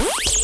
Bye.